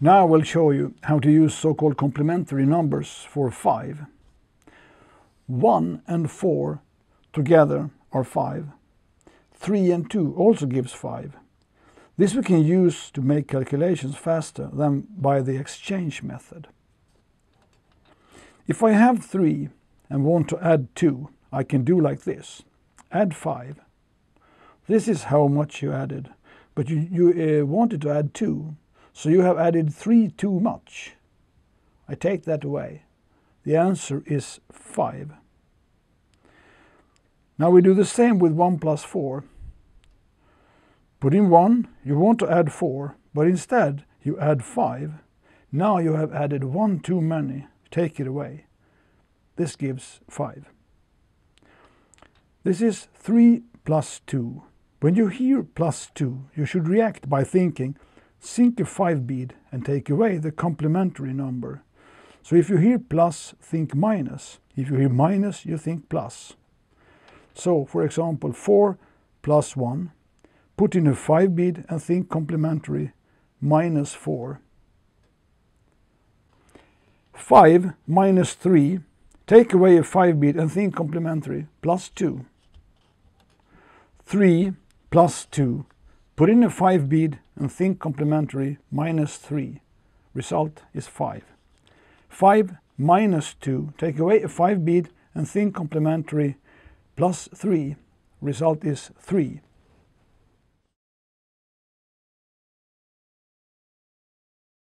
Now I will show you how to use so-called complementary numbers for 5. 1 and 4 together are 5. 3 and 2 also gives 5. This we can use to make calculations faster than by the exchange method. If I have 3 and want to add 2, I can do like this. Add 5. This is how much you added, but you, you uh, wanted to add 2, so you have added 3 too much. I take that away. The answer is 5. Now we do the same with 1 plus 4. Put in 1, you want to add 4, but instead you add 5. Now you have added 1 too many. Take it away. This gives 5. This is 3 plus 2. When you hear plus 2, you should react by thinking sink a 5 bead and take away the complementary number. So if you hear plus, think minus. If you hear minus, you think plus. So, for example, 4 plus 1. Put in a 5 bead and think complementary, minus 4. 5 minus 3. Take away a 5 bead and think complementary, plus 2. 3 plus 2. Put in a 5 bead and think complementary, minus 3. Result is 5. 5 minus 2. Take away a 5 bead and think complementary, plus 3. Result is 3.